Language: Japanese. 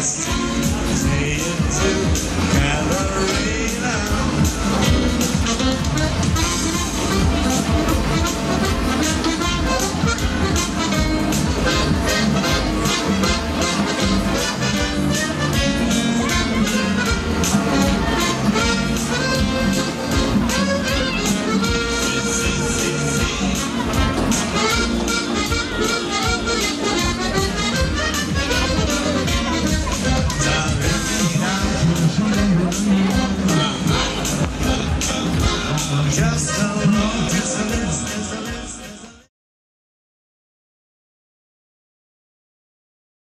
podcast.